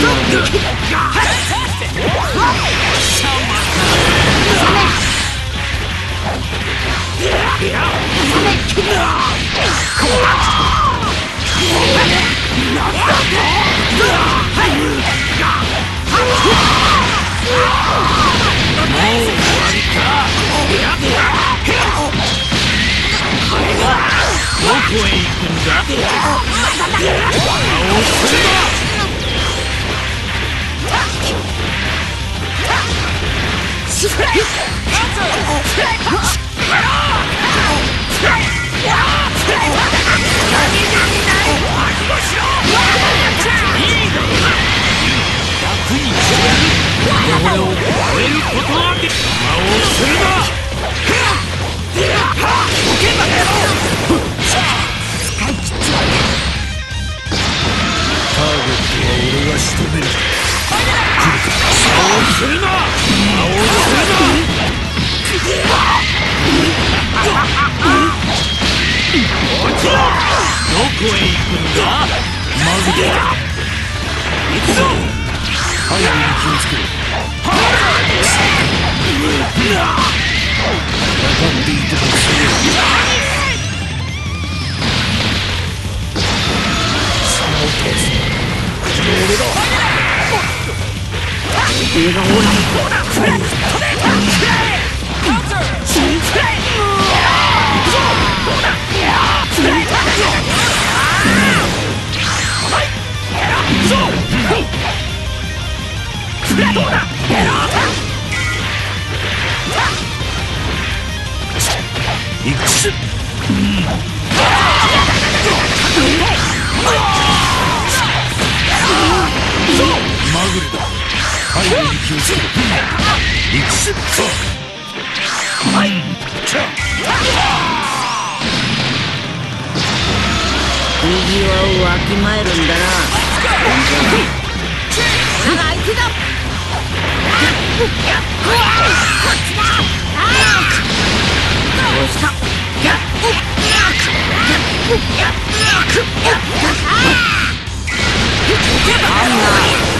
どこへ行くんだ？ターゲットは俺が仕留める。どこへ行くだマ早くに気をつけろれがオーラレウわきまえるんだな相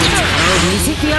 見せてや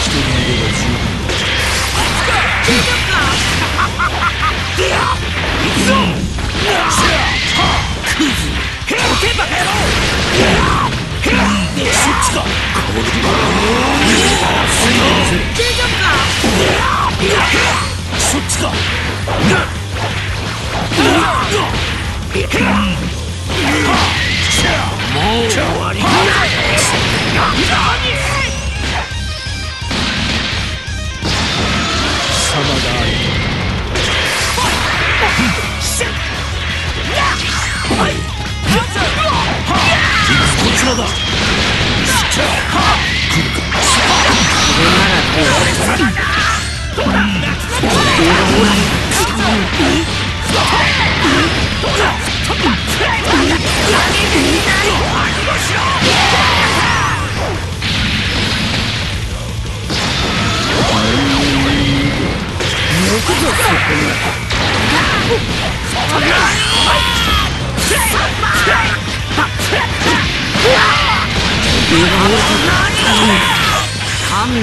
ちもう終わり。だ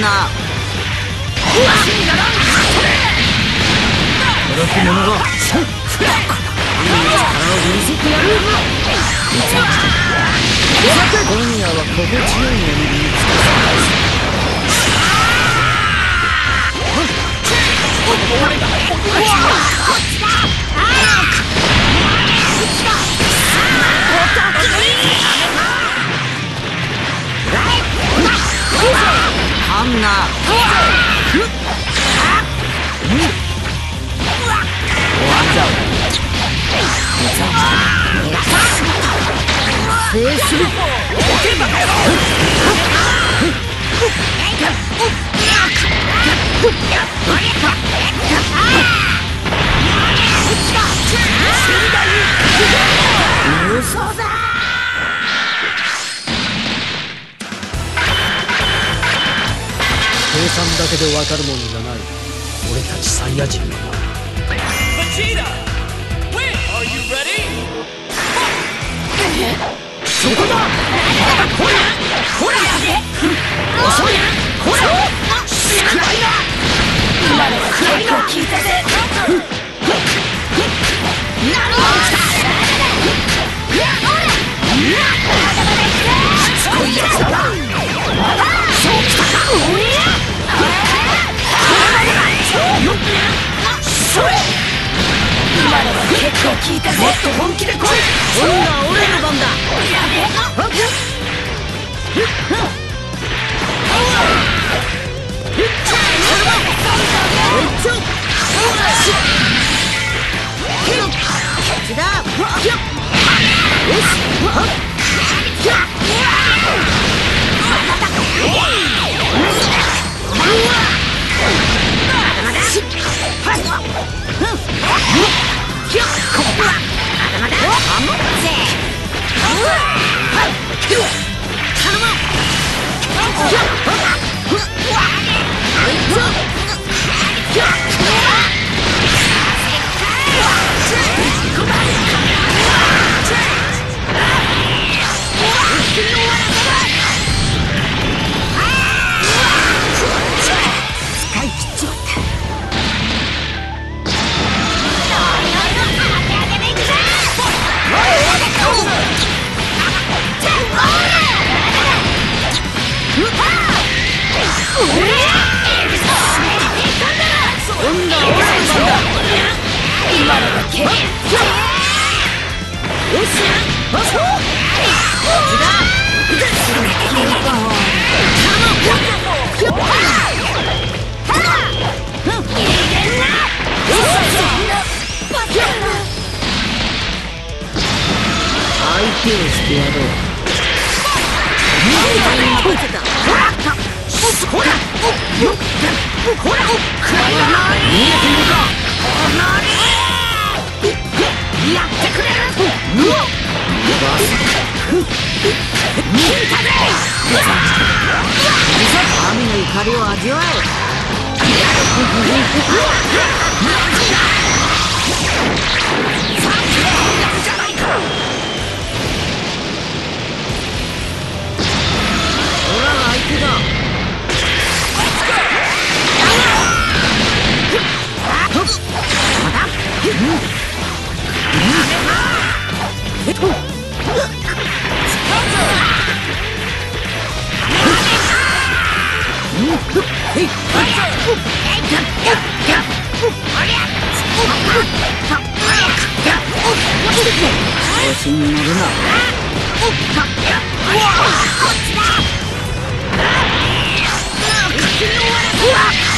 何ン働き者が力を見せてやる今夜は心地よい眠りにつかかんな制する嘘だ計算だけでわかるもんじゃない俺たちサイヤ人はなそこだほら遅いほら少ないな今の。は結構効いたぜ効いたぜ。もっと本気で来い。今度は俺の番だ。使相手をしてやろう。ほらほらくらいだな見えているかやってくれるうわ見たぜ神の怒りを味わえオ子に乗るなお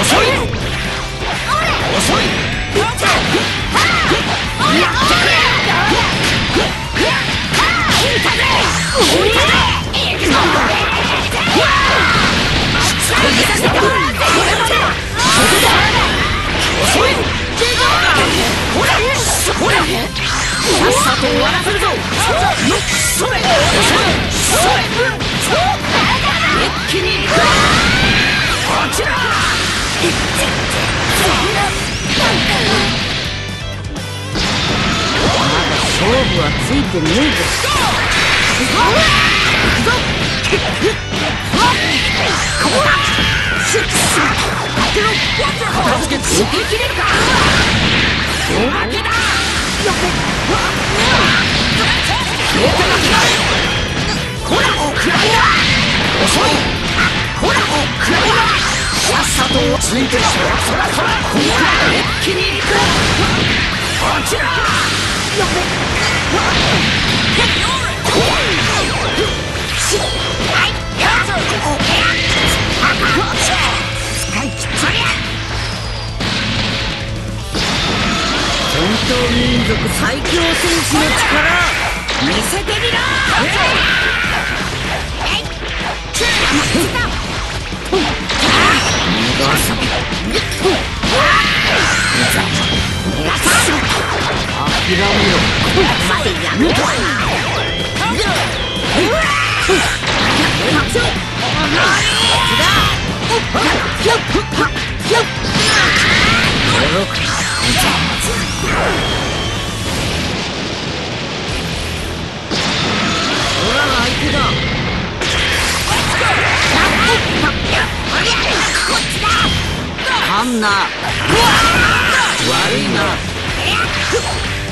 さっさと終わらせるぞ負はついてねえぞ。さっさとついてきてそらそらこら一気に行くこちら使い切っちゃりゃ戦闘民族最強戦士の力見せてみろ！ハンナ悪いな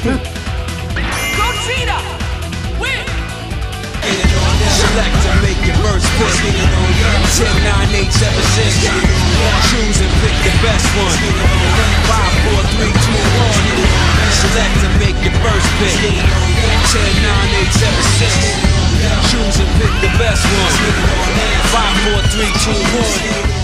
Gogeta! Win! Select make your first pick. 10, 9, 8, 7, 6. Choose and pick the best one. 5, 4, 3, 2, 1. Select make your first pick. 10, 9, 8, 7, 6. Choose and pick the best one. 5, 4, 3, 2, 1.